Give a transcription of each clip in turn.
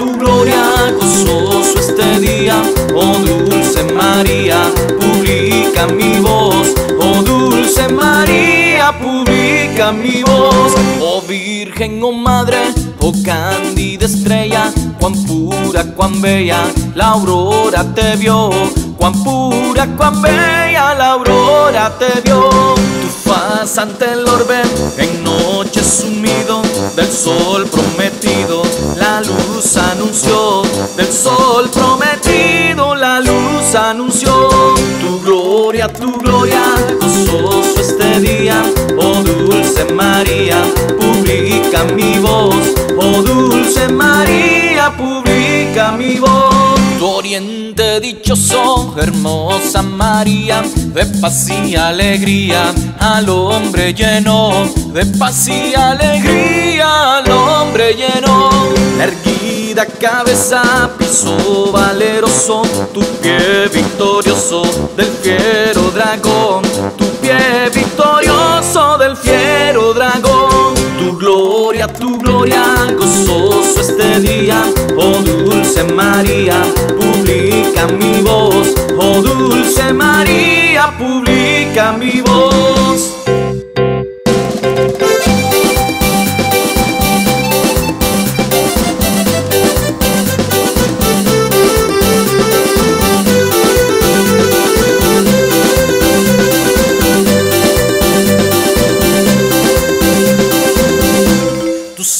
tu gloria gozoso este día, oh dulce María, publica mi voz, oh dulce María, publica mi voz, oh Virgen, oh Madre, oh cándida estrella, cuán pura, cuán bella, la aurora te vio, cuán pura, cuán bella, la aurora te vio, tu faz ante el orbe, en noche sumido del sol prometido luz anunció, del sol prometido, la luz anunció. Tu gloria, tu gloria, gozoso este día, oh dulce María, publica mi voz, oh dulce María, publica mi voz. Tu oriente dichoso, hermosa María, de paz y alegría, al hombre lleno, de paz y alegría, al hombre lleno. Cabeza, piso valeroso, tu pie victorioso del fiero dragón, tu pie victorioso del fiero dragón. Tu gloria, tu gloria, gozoso este día, oh dulce María, publica mi voz, oh dulce María, publica mi voz.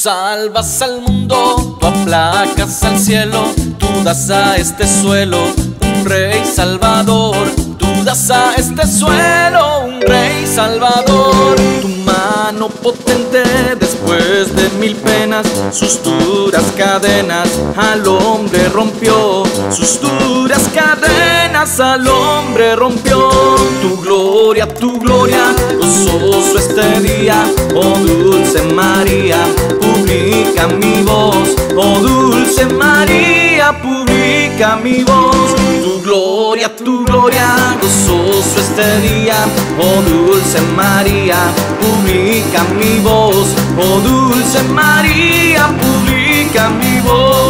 Salvas al mundo, tú aplacas al cielo, tú das a este suelo un rey salvador. Tú das a este suelo un rey salvador. Tu mano potente después de mil penas, sus duras cadenas al hombre rompió. Sus duras cadenas al hombre rompió. Tu gloria, tu gloria, gozoso este día, oh dulce María, publica mi voz, oh dulce María, publica mi voz. Tu gloria, tu gloria, gozoso este día, oh dulce María, publica mi voz, oh dulce María, publica mi voz.